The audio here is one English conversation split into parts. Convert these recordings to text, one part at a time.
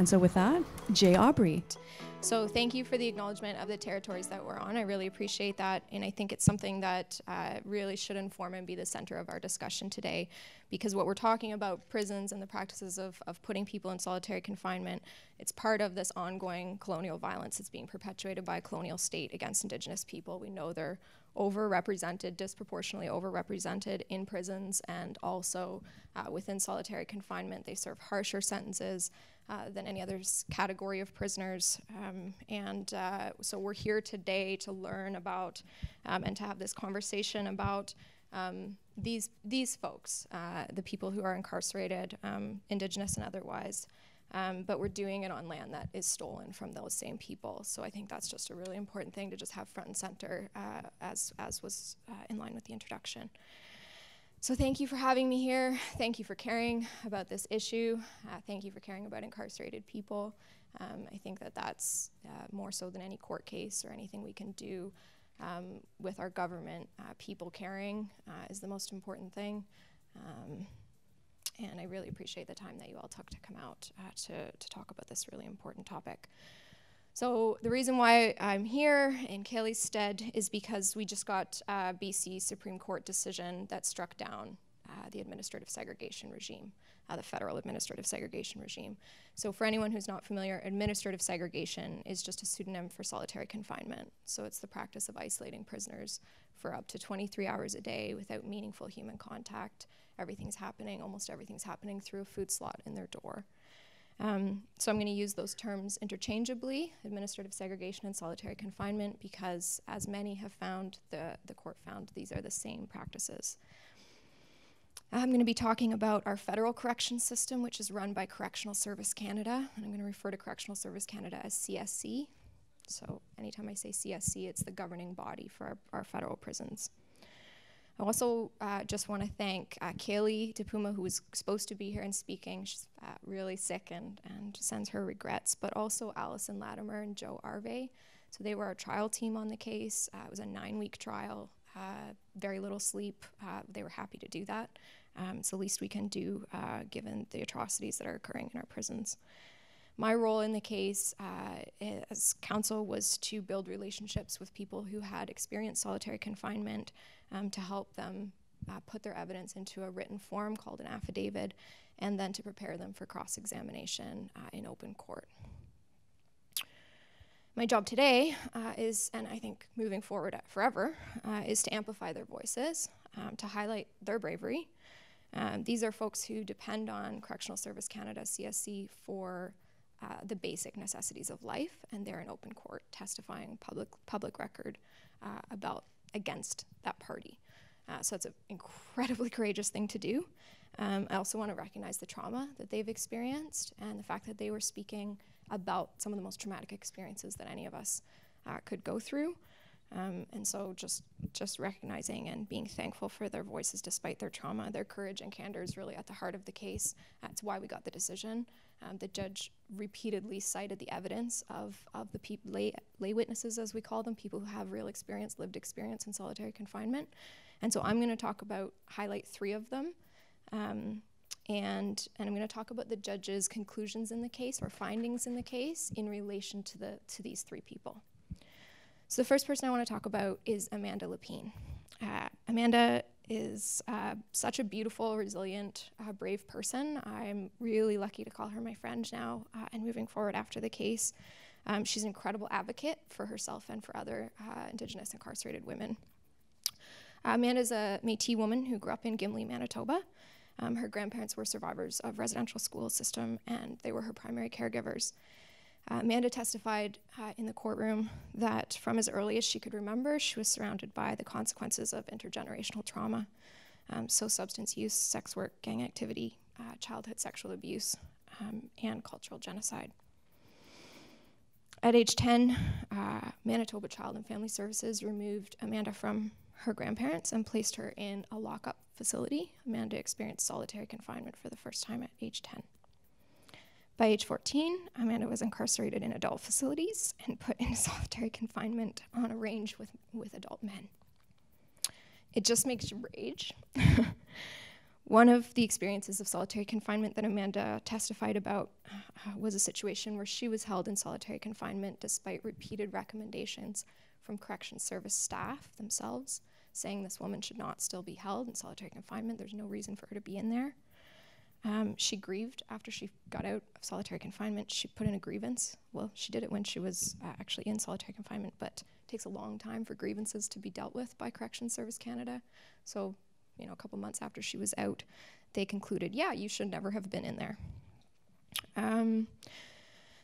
And so, with that, Jay Aubrey. So thank you for the acknowledgement of the territories that we're on. I really appreciate that, and I think it's something that uh, really should inform and be the center of our discussion today, because what we're talking about prisons and the practices of, of putting people in solitary confinement, it's part of this ongoing colonial violence that's being perpetuated by a colonial state against Indigenous people. We know they're overrepresented, disproportionately overrepresented in prisons and also uh, within solitary confinement. They serve harsher sentences uh, than any other category of prisoners. Um, and uh, so we're here today to learn about um, and to have this conversation about um, these, these folks, uh, the people who are incarcerated, um, Indigenous and otherwise. Um, but we're doing it on land that is stolen from those same people. So I think that's just a really important thing to just have front and center uh, as, as was uh, in line with the introduction. So thank you for having me here. Thank you for caring about this issue. Uh, thank you for caring about incarcerated people. Um, I think that that's uh, more so than any court case or anything we can do um, with our government. Uh, people caring uh, is the most important thing. And I really appreciate the time that you all took to come out uh, to, to talk about this really important topic. So the reason why I'm here in Caily's stead is because we just got a BC Supreme Court decision that struck down uh, the administrative segregation regime, uh, the federal administrative segregation regime. So for anyone who's not familiar, administrative segregation is just a pseudonym for solitary confinement. So it's the practice of isolating prisoners for up to 23 hours a day without meaningful human contact. Everything's happening, almost everything's happening through a food slot in their door. Um, so I'm going to use those terms interchangeably, administrative segregation and solitary confinement, because as many have found, the, the court found these are the same practices. I'm going to be talking about our federal correction system, which is run by Correctional Service Canada, and I'm going to refer to Correctional Service Canada as CSC. So anytime I say CSC, it's the governing body for our, our federal prisons. I also uh, just want to thank uh, Caily DiPuma, who was supposed to be here and speaking. She's uh, really sick and, and sends her regrets, but also Allison Latimer and Joe Arvay. So they were our trial team on the case. Uh, it was a nine week trial, uh, very little sleep. Uh, they were happy to do that. Um, it's the least we can do given the atrocities that are occurring in our prisons. My role in the case uh, as counsel was to build relationships with people who had experienced solitary confinement um, to help them uh, put their evidence into a written form called an affidavit and then to prepare them for cross examination uh, in open court. My job today uh, is, and I think moving forward forever, uh, is to amplify their voices, um, to highlight their bravery. Um, these are folks who depend on Correctional Service Canada, CSC, for uh, the basic necessities of life, and they're in open court testifying public public record uh, about against that party. Uh, so it's an incredibly courageous thing to do. Um, I also want to recognize the trauma that they've experienced and the fact that they were speaking about some of the most traumatic experiences that any of us uh, could go through. Um, and so just just recognizing and being thankful for their voices despite their trauma, their courage and candor is really at the heart of the case. That's why we got the decision. Um, the judge repeatedly cited the evidence of, of the peop- lay, lay witnesses, as we call them, people who have real experience, lived experience in solitary confinement. And so I'm going to talk about, highlight three of them. Um, and, and I'm going to talk about the judge's conclusions in the case or findings in the case in relation to, the, to these three people. So the first person I want to talk about is Amanda Lapine. Uh, Amanda is uh, such a beautiful, resilient, uh, brave person. I'm really lucky to call her my friend now uh, and moving forward after the case. Um, she's an incredible advocate for herself and for other uh, Indigenous incarcerated women. Uh, Amanda's a Metis woman who grew up in Gimli, Manitoba. Um, her grandparents were survivors of residential school system and they were her primary caregivers. Uh, Amanda testified uh, in the courtroom that from as early as she could remember, she was surrounded by the consequences of intergenerational trauma. Um, so, substance use, sex work, gang activity, uh, childhood sexual abuse, um, and cultural genocide. At age 10, uh, Manitoba Child and Family Services removed Amanda from her grandparents and placed her in a lockup facility. Amanda experienced solitary confinement for the first time at age 10. By age 14, Amanda was incarcerated in adult facilities and put into solitary confinement on a range with, with adult men. It just makes you rage. One of the experiences of solitary confinement that Amanda testified about uh, was a situation where she was held in solitary confinement despite repeated recommendations from corrections service staff themselves saying this woman should not still be held in solitary confinement. There's no reason for her to be in there. Um, she grieved after she got out of solitary confinement. She put in a grievance. Well, she did it when she was uh, actually in solitary confinement, but it takes a long time for grievances to be dealt with by Corrections Service Canada. So you know, a couple months after she was out, they concluded, yeah, you should never have been in there. Um,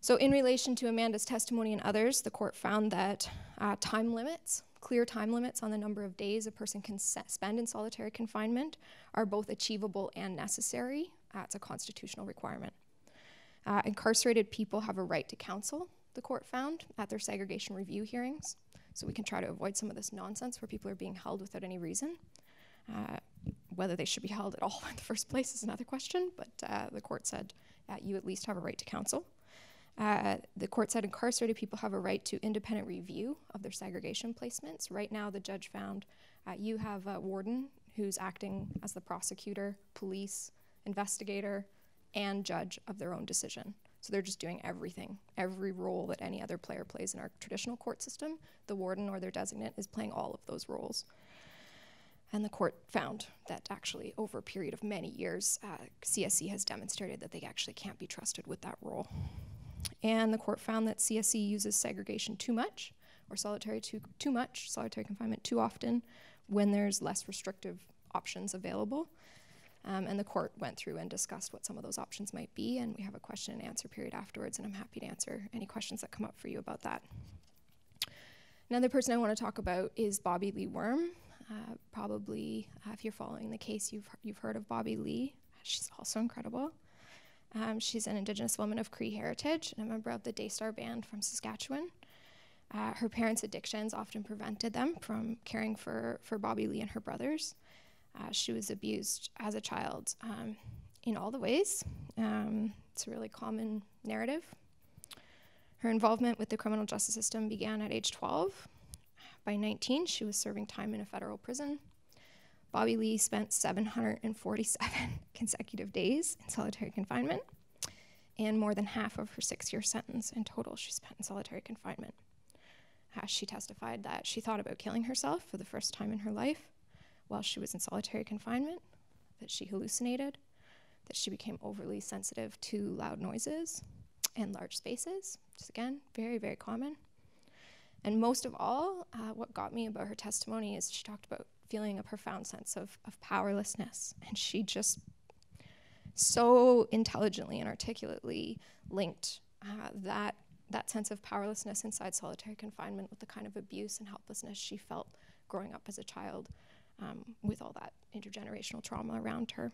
so, in relation to Amanda's testimony and others, the court found that uh, time limits, clear time limits on the number of days a person can spend in solitary confinement, are both achievable and necessary. It's a constitutional requirement. Uh, incarcerated people have a right to counsel, the court found, at their segregation review hearings. So, we can try to avoid some of this nonsense where people are being held without any reason. Uh, whether they should be held at all in the first place is another question, but uh, the court said you at least have a right to counsel. Uh, the court said incarcerated people have a right to independent review of their segregation placements. Right now, the judge found uh, you have a warden who's acting as the prosecutor, police, investigator, and judge of their own decision. So they're just doing everything, every role that any other player plays in our traditional court system. The warden or their designate is playing all of those roles. And the court found that actually, over a period of many years, uh, CSC has demonstrated that they actually can't be trusted with that role. And the court found that CSC uses segregation too much, or solitary too, too much, solitary confinement too often, when there's less restrictive options available. Um, and the court went through and discussed what some of those options might be. And we have a question and answer period afterwards, and I'm happy to answer any questions that come up for you about that. Another person I want to talk about is Bobbi Lee Worm. Uh, probably, uh, if you're following the case, you've, you've heard of Bobbi Lee. She's also incredible. Um, she's an Indigenous woman of Cree heritage and a member of the Daystar Band from Saskatchewan. Uh, her parents' addictions often prevented them from caring for, for Bobby Lee and her brothers. Uh, she was abused as a child um, in all the ways. Um, it's a really common narrative. Her involvement with the criminal justice system began at age 12 by 19, she was serving time in a federal prison. Bobbi Lee spent 747 consecutive days in solitary confinement, and more than half of her six year sentence in total she spent in solitary confinement. Uh, she testified that she thought about killing herself for the first time in her life while she was in solitary confinement, that she hallucinated, that she became overly sensitive to loud noises and large spaces, which is again very, very common. And most of all, uh, what got me about her testimony is she talked about feeling a profound sense of, of powerlessness. And she just so intelligently and articulately linked uh, that, that sense of powerlessness inside solitary confinement with the kind of abuse and helplessness she felt growing up as a child um, with all that intergenerational trauma around her.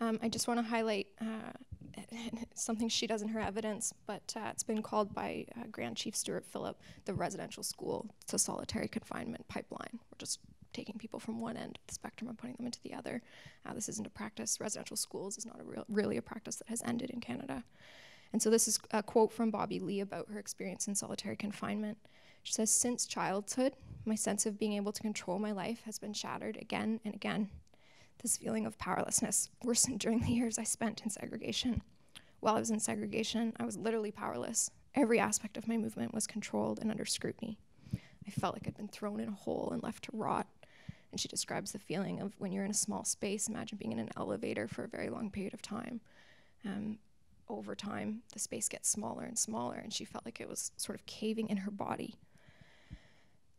Um, I just want to highlight uh, something she does in her evidence, but uh, it's been called by uh, Grand Chief Stewart Phillip the residential school to solitary confinement pipeline. We're just taking people from one end of the spectrum and putting them into the other. Uh, this isn't a practice. Residential schools is not a real, really a practice that has ended in Canada. And so this is a quote from Bobbi Lee about her experience in solitary confinement. She says, Since childhood, my sense of being able to control my life has been shattered again and again. This feeling of powerlessness worsened during the years I spent in segregation. While I was in segregation, I was literally powerless. Every aspect of my movement was controlled and under scrutiny. I felt like I'd been thrown in a hole and left to rot. And she describes the feeling of when you're in a small space, imagine being in an elevator for a very long period of time. Um, over time, the space gets smaller and smaller, and she felt like it was sort of caving in her body.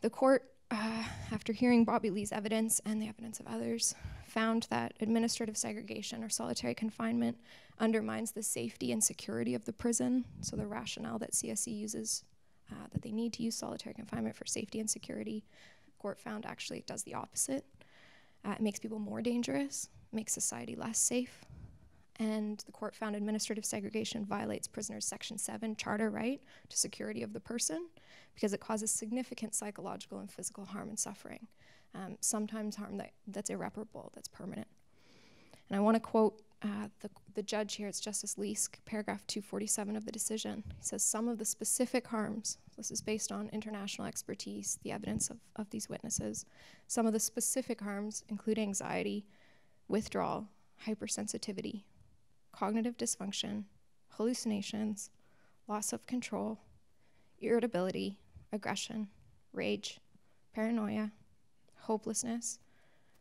The court uh, after hearing Bobbi Lee's evidence and the evidence of others, found that administrative segregation or solitary confinement undermines the safety and security of the prison. So, the rationale that CSC uses uh, that they need to use solitary confinement for safety and security, court found actually it does the opposite. Uh, it makes people more dangerous, makes society less safe, and the court found administrative segregation violates prisoners' Section 7 charter right to security of the person because it causes significant psychological and physical harm and suffering, um, sometimes harm that, that's irreparable, that's permanent. And I want to quote uh, the, the judge here, it's Justice Leask, paragraph 247 of the decision. He says, Some of the specific harms, this is based on international expertise, the evidence of, of these witnesses, some of the specific harms include anxiety, withdrawal, hypersensitivity, cognitive dysfunction, hallucinations, loss of control, irritability, aggression, rage, paranoia, hopelessness,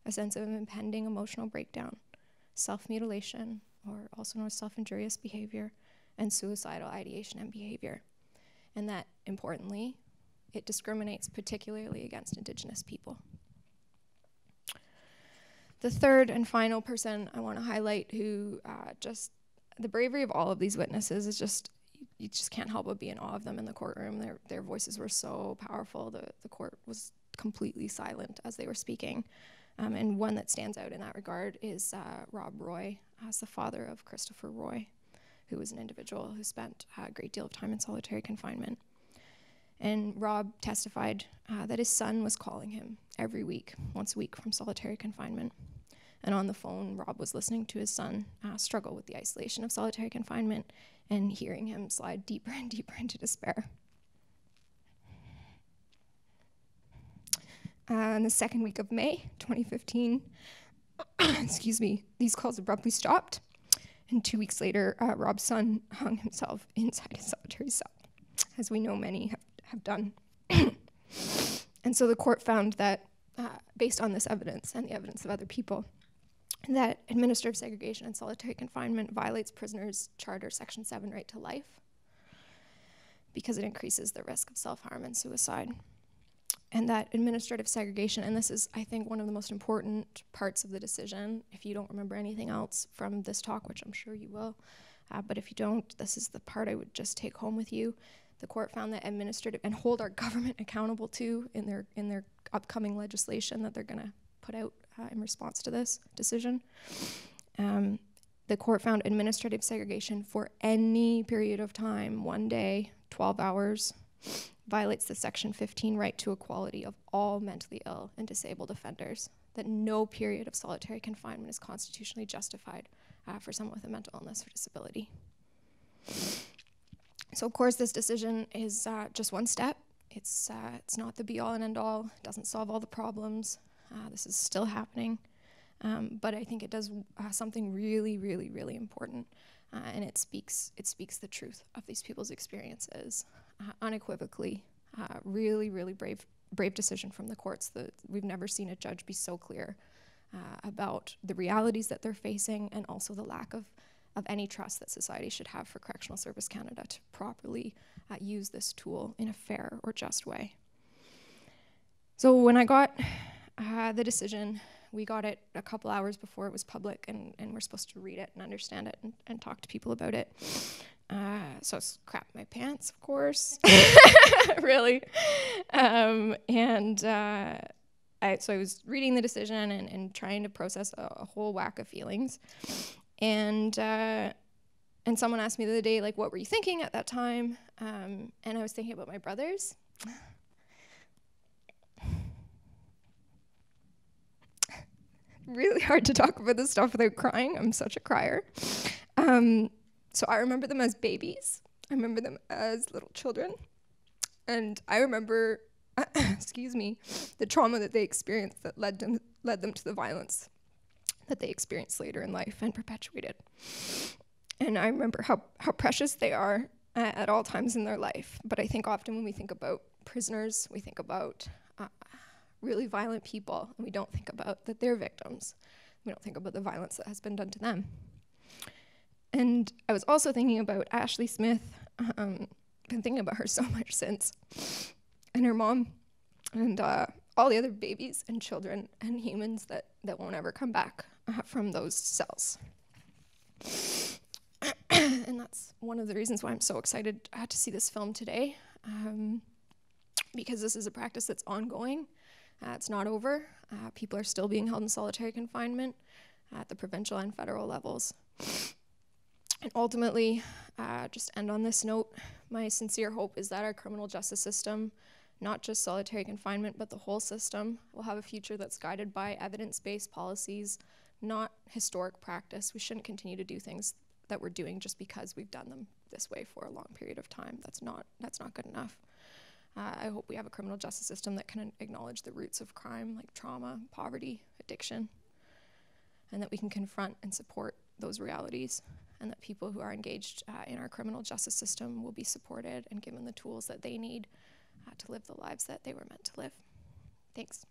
a sense of impending emotional breakdown, self mutilation, or also known as self injurious behavior, and suicidal ideation and behavior. And that, importantly, it discriminates particularly against Indigenous people. The third and final person I want to highlight who uh, just the bravery of all of these witnesses is just you just can't help but be in awe of them in the courtroom. Their their voices were so powerful. The the court was completely silent as they were speaking. Um, and one that stands out in that regard is uh, Rob Roy, as the father of Christopher Roy, who was an individual who spent a great deal of time in solitary confinement. And Rob testified uh, that his son was calling him every week, once a week from solitary confinement. And on the phone, Rob was listening to his son uh, struggle with the isolation of solitary confinement and hearing him slide deeper and deeper into despair. Uh, in the second week of May 2015, excuse me, these calls abruptly stopped. And two weeks later, uh, Rob's son hung himself inside his solitary cell, as we know many have, have done. and so the court found that, uh, based on this evidence and the evidence of other people, that administrative segregation and solitary confinement violates prisoners' charter section 7 right to life because it increases the risk of self-harm and suicide. And that administrative segregation and this is i think one of the most important parts of the decision if you don't remember anything else from this talk which i'm sure you will uh, but if you don't this is the part i would just take home with you. The court found that administrative and hold our government accountable to in their in their upcoming legislation that they're going to put out uh, in response to this decision. Um, the court found administrative segregation for any period of time, one day, 12 hours, violates the Section 15 right to equality of all mentally ill and disabled offenders, that no period of solitary confinement is constitutionally justified uh, for someone with a mental illness or disability. So, of course, this decision is uh, just one step. It's, uh, it's not the be all and end all, it doesn't solve all the problems. Uh, this is still happening. Um, but I think it does uh, something really, really, really important, uh, and it speaks it speaks the truth of these people's experiences uh, unequivocally. Uh, really, really brave brave decision from the courts. That we've never seen a judge be so clear uh, about the realities that they're facing, and also the lack of of any trust that society should have for Correctional Service Canada to properly use this tool in a fair or just way. So when I got uh, the decision. We got it a couple hours before it was public, and, and we're supposed to read it and understand it and, and talk to people about it. Uh, so I crap my pants, of course, really. Um, and uh, I, so I was reading the decision and, and trying to process a, a whole whack of feelings. And uh, and someone asked me the other day, like, what were you thinking at that time? Um, and I was thinking about my brothers really hard to talk about this stuff without crying. I'm such a crier. Um, so I remember them as babies. I remember them as little children. And I remember, excuse me, the trauma that they experienced that led them, led them to the violence that they experienced later in life and perpetuated. And I remember how, how precious they are at all times in their life. But I think often when we think about prisoners, we think about uh, really violent people, and we don't think about that they're victims. We don't think about the violence that has been done to them. And I was also thinking about Ashley Smith. Um, been thinking about her so much since, and her mom, and uh, all the other babies and children and humans that that won't ever come back uh, from those cells. and that's one of the reasons why I'm so excited uh, to see this film today, um, because this is a practice that's ongoing uh, it's not over. Uh, people are still being held in solitary confinement at the provincial and federal levels. And ultimately, uh, just end on this note, my sincere hope is that our criminal justice system, not just solitary confinement, but the whole system, will have a future that's guided by evidence based policies, not historic practice. We shouldn't continue to do things that we're doing just because we've done them this way for a long period of time. That's not, that's not good enough. Uh, I hope we have a criminal justice system that can acknowledge the roots of crime like trauma, poverty, addiction. and that we can confront and support those realities, and that people who are engaged uh, in our criminal justice system will be supported and given the tools that they need uh, to live the lives that they were meant to live. Thanks.